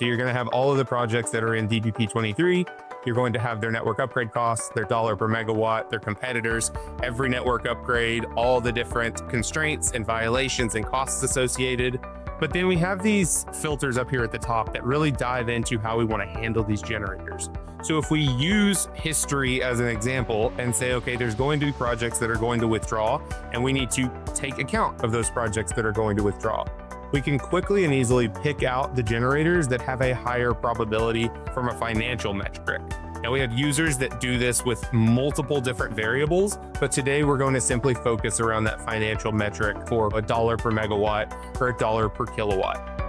So you're going to have all of the projects that are in DPP 23. You're going to have their network upgrade costs, their dollar per megawatt, their competitors, every network upgrade, all the different constraints and violations and costs associated. But then we have these filters up here at the top that really dive into how we want to handle these generators. So if we use history as an example and say, okay, there's going to be projects that are going to withdraw, and we need to take account of those projects that are going to withdraw we can quickly and easily pick out the generators that have a higher probability from a financial metric. Now we have users that do this with multiple different variables, but today we're going to simply focus around that financial metric for a dollar per megawatt or a dollar per kilowatt.